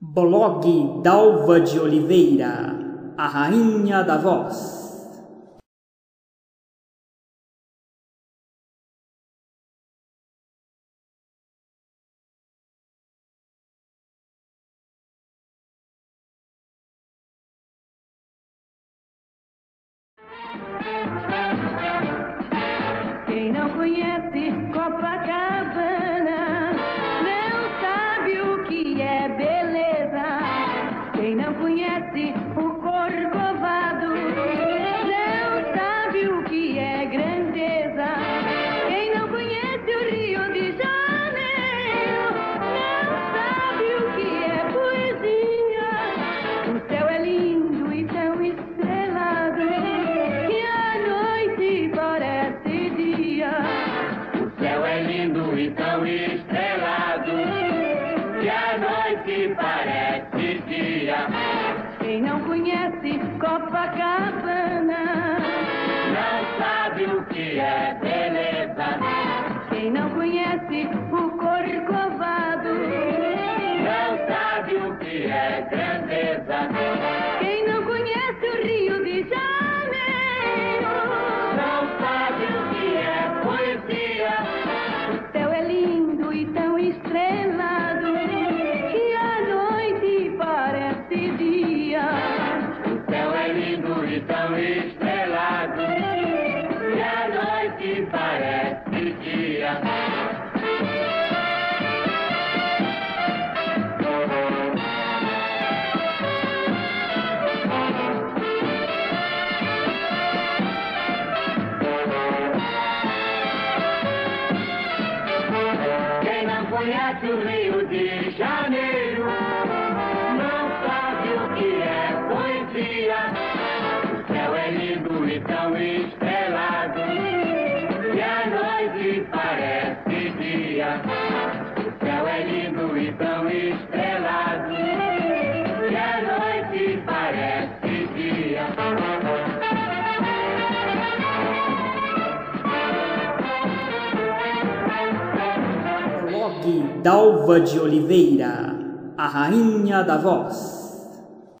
Blog Dalva de Oliveira, a rainha da voz. Quem não conhece estrelado que a noite parece dia. Quem não conhece Copacabana Não sabe o que é beleza, Quem não conhece o Corcovado não sabe o que é grandeza, estrelado que a noite parece dia. Quem não conhece o Rio de Janeiro lindo e tão estrelado que a noite parece dia. O céu é lindo e tão estrelado que a noite parece dia. Dalva de Oliveira, a rainha da voz.